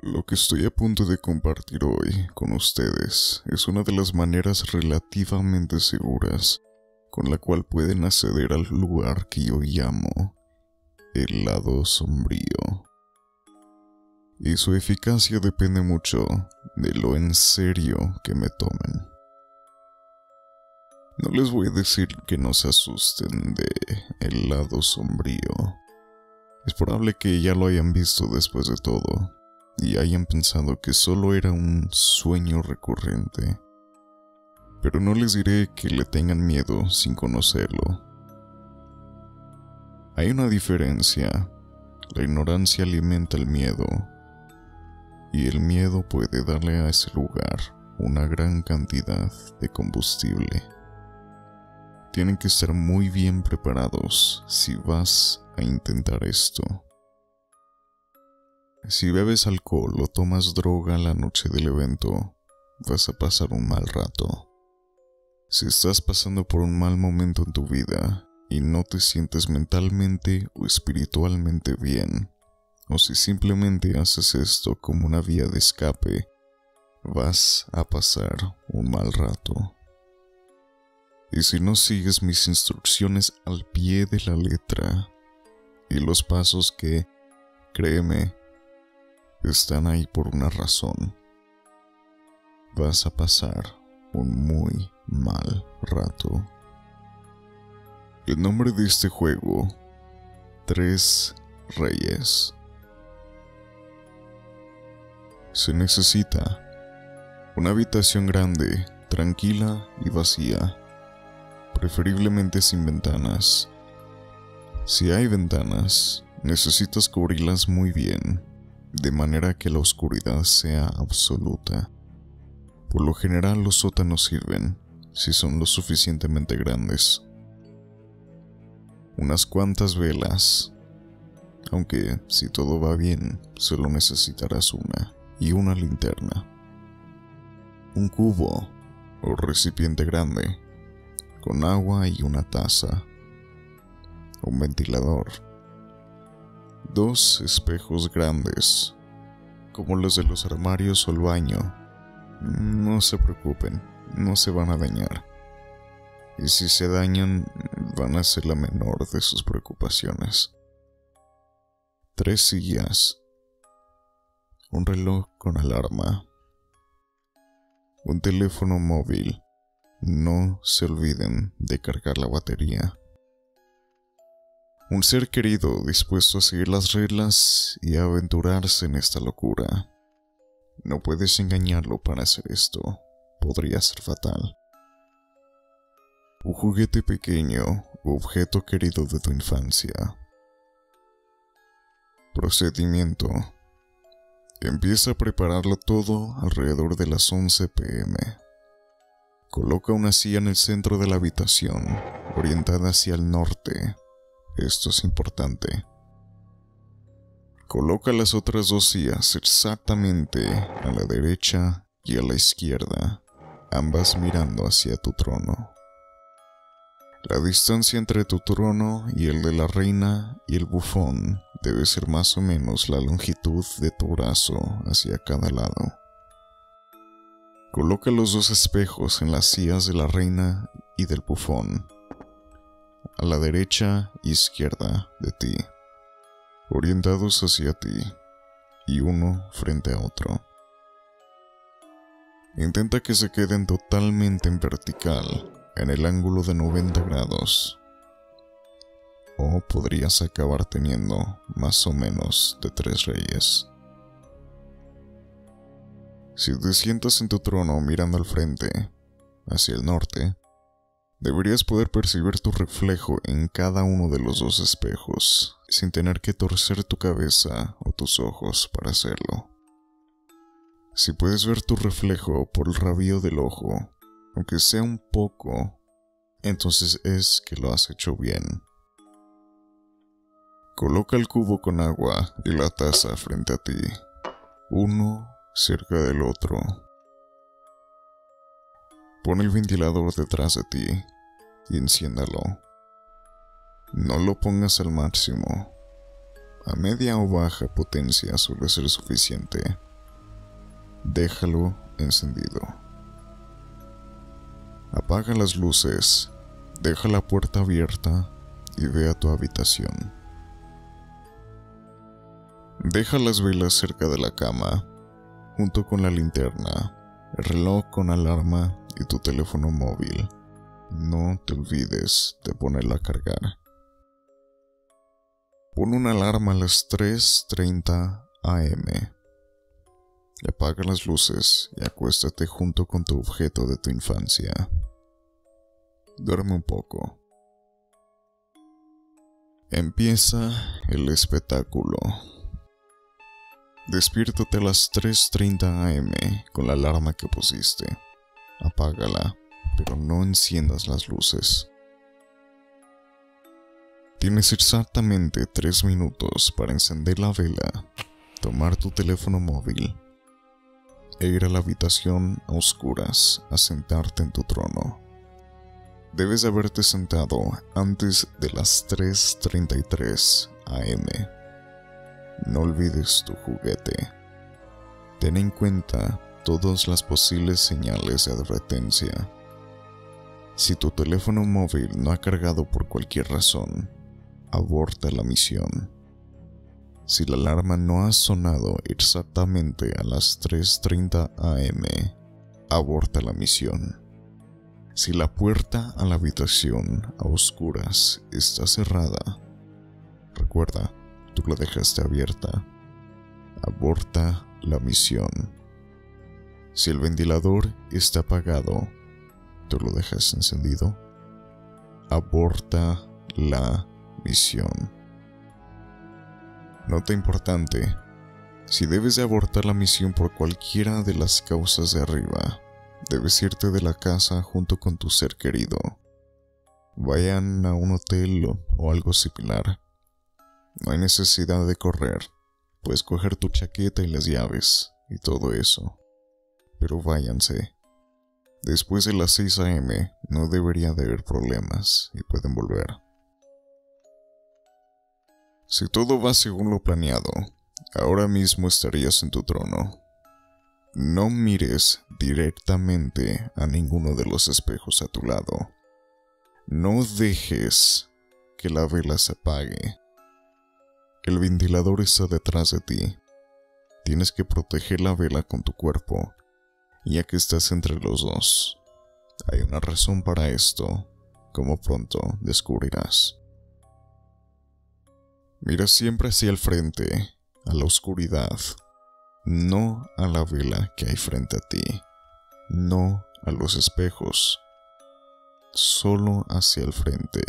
Lo que estoy a punto de compartir hoy con ustedes es una de las maneras relativamente seguras con la cual pueden acceder al lugar que yo llamo el lado sombrío. Y su eficacia depende mucho de lo en serio que me tomen. No les voy a decir que no se asusten de el lado sombrío. Es probable que ya lo hayan visto después de todo y hayan pensado que solo era un sueño recurrente. Pero no les diré que le tengan miedo sin conocerlo. Hay una diferencia. La ignorancia alimenta el miedo. Y el miedo puede darle a ese lugar una gran cantidad de combustible. Tienen que estar muy bien preparados si vas a intentar esto. Si bebes alcohol o tomas droga la noche del evento, vas a pasar un mal rato. Si estás pasando por un mal momento en tu vida y no te sientes mentalmente o espiritualmente bien, o si simplemente haces esto como una vía de escape, vas a pasar un mal rato. Y si no sigues mis instrucciones al pie de la letra y los pasos que, créeme, están ahí por una razón. Vas a pasar un muy mal rato. El nombre de este juego, Tres Reyes. Se necesita una habitación grande, tranquila y vacía, preferiblemente sin ventanas. Si hay ventanas, necesitas cubrirlas muy bien de manera que la oscuridad sea absoluta. Por lo general los sótanos sirven si son lo suficientemente grandes. Unas cuantas velas, aunque si todo va bien, solo necesitarás una y una linterna. Un cubo o recipiente grande, con agua y una taza. Un ventilador dos espejos grandes, como los de los armarios o el baño. No se preocupen, no se van a dañar. Y si se dañan, van a ser la menor de sus preocupaciones. Tres sillas. Un reloj con alarma. Un teléfono móvil. No se olviden de cargar la batería. Un ser querido dispuesto a seguir las reglas y a aventurarse en esta locura. No puedes engañarlo para hacer esto. Podría ser fatal. Un juguete pequeño objeto querido de tu infancia. Procedimiento. Empieza a prepararlo todo alrededor de las 11 pm. Coloca una silla en el centro de la habitación, orientada hacia el norte, esto es importante. Coloca las otras dos sillas exactamente a la derecha y a la izquierda, ambas mirando hacia tu trono. La distancia entre tu trono y el de la reina y el bufón debe ser más o menos la longitud de tu brazo hacia cada lado. Coloca los dos espejos en las sillas de la reina y del bufón a la derecha e izquierda de ti, orientados hacia ti y uno frente a otro. Intenta que se queden totalmente en vertical, en el ángulo de 90 grados. O podrías acabar teniendo más o menos de tres reyes. Si te sientas en tu trono mirando al frente, hacia el norte, Deberías poder percibir tu reflejo en cada uno de los dos espejos, sin tener que torcer tu cabeza o tus ojos para hacerlo. Si puedes ver tu reflejo por el rabillo del ojo, aunque sea un poco, entonces es que lo has hecho bien. Coloca el cubo con agua y la taza frente a ti, uno cerca del otro. Pon el ventilador detrás de ti y enciéndalo. No lo pongas al máximo. a media o baja potencia suele ser suficiente. Déjalo encendido. Apaga las luces, deja la puerta abierta y ve a tu habitación. Deja las velas cerca de la cama, junto con la linterna, el reloj con alarma y tu teléfono móvil. No te olvides de ponerla a cargar. Pon una alarma a las 3.30 am. Apaga las luces y acuéstate junto con tu objeto de tu infancia. Duerme un poco. Empieza el espectáculo. Despiértate a las 3.30 am con la alarma que pusiste. Apágala, pero no enciendas las luces. Tienes exactamente 3 minutos para encender la vela, tomar tu teléfono móvil e ir a la habitación a oscuras a sentarte en tu trono. Debes haberte sentado antes de las 3.33 am. No olvides tu juguete. Ten en cuenta todas las posibles señales de advertencia. Si tu teléfono móvil no ha cargado por cualquier razón, aborta la misión. Si la alarma no ha sonado exactamente a las 3.30 am, aborta la misión. Si la puerta a la habitación a oscuras está cerrada, recuerda, tú la dejaste abierta. Aborta la misión. Si el ventilador está apagado, tú lo dejas encendido. Aborta la misión. Nota importante. Si debes de abortar la misión por cualquiera de las causas de arriba, debes irte de la casa junto con tu ser querido. Vayan a un hotel o algo similar. No hay necesidad de correr. Puedes coger tu chaqueta y las llaves y todo eso. Pero váyanse. Después de las 6 a.m. no debería de haber problemas y pueden volver. Si todo va según lo planeado, ahora mismo estarías en tu trono. No mires directamente a ninguno de los espejos a tu lado. No dejes que la vela se apague. El ventilador está detrás de ti. Tienes que proteger la vela con tu cuerpo, ya que estás entre los dos. Hay una razón para esto, como pronto descubrirás. Mira siempre hacia el frente, a la oscuridad, no a la vela que hay frente a ti, no a los espejos, solo hacia el frente.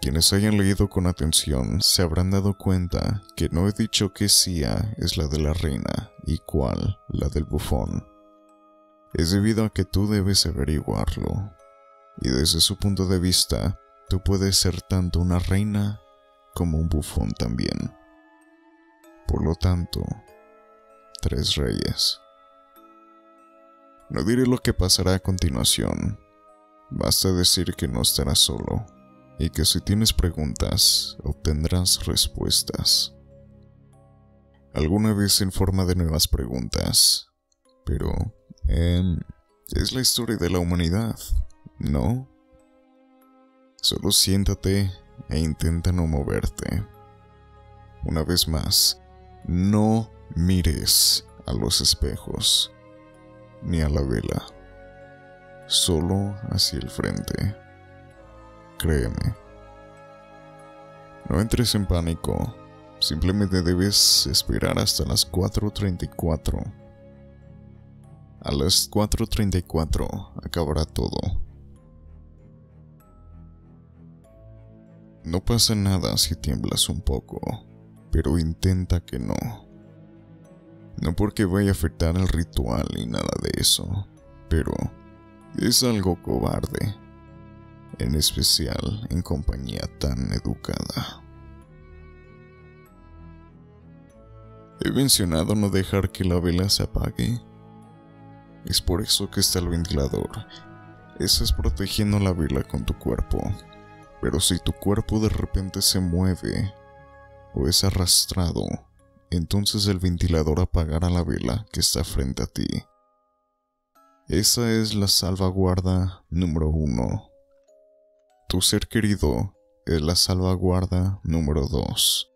Quienes hayan leído con atención se habrán dado cuenta que no he dicho que Sia es la de la reina y cuál la del bufón. Es debido a que tú debes averiguarlo. Y desde su punto de vista, Tú puedes ser tanto una reina como un bufón también. Por lo tanto, tres reyes. No diré lo que pasará a continuación. Basta decir que no estarás solo y que si tienes preguntas obtendrás respuestas. Alguna vez en forma de nuevas preguntas. Pero, em, es la historia de la humanidad, ¿no? Solo siéntate e intenta no moverte. Una vez más, no mires a los espejos ni a la vela, solo hacia el frente. Créeme. No entres en pánico, simplemente debes esperar hasta las 4.34. A las 4.34 acabará todo. No pasa nada si tiemblas un poco, pero intenta que no. No porque vaya a afectar el ritual ni nada de eso, pero es algo cobarde, en especial en compañía tan educada. He mencionado no dejar que la vela se apague. Es por eso que está el ventilador. Estás protegiendo la vela con tu cuerpo pero si tu cuerpo de repente se mueve, o es arrastrado, entonces el ventilador apagará la vela que está frente a ti. Esa es la salvaguarda número uno. Tu ser querido es la salvaguarda número dos.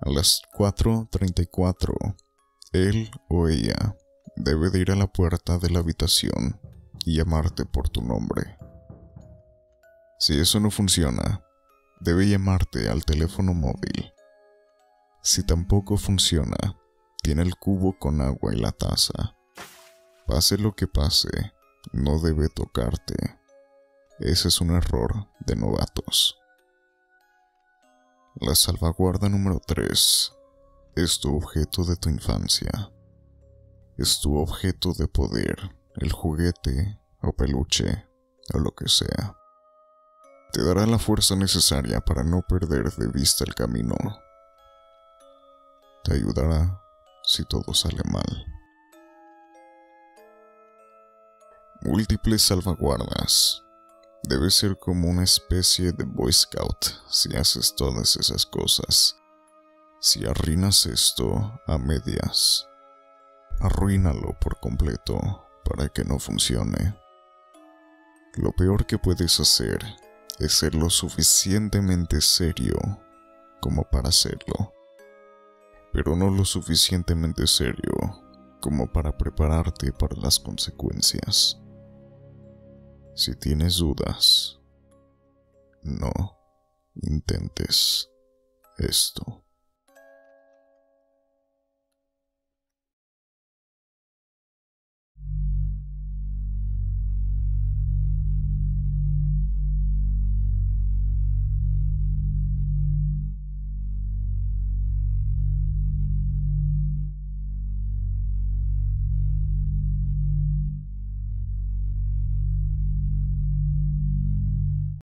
A las 4.34, él o ella debe de ir a la puerta de la habitación y llamarte por tu nombre. Si eso no funciona, debe llamarte al teléfono móvil. Si tampoco funciona, tiene el cubo con agua y la taza. Pase lo que pase, no debe tocarte. Ese es un error de novatos. La salvaguarda número 3 es tu objeto de tu infancia. Es tu objeto de poder, el juguete o peluche o lo que sea. Te dará la fuerza necesaria para no perder de vista el camino. Te ayudará si todo sale mal. Múltiples salvaguardas. Debe ser como una especie de Boy Scout si haces todas esas cosas. Si arruinas esto a medias, arruínalo por completo para que no funcione. Lo peor que puedes hacer es ser lo suficientemente serio como para hacerlo, pero no lo suficientemente serio como para prepararte para las consecuencias. Si tienes dudas, no intentes esto.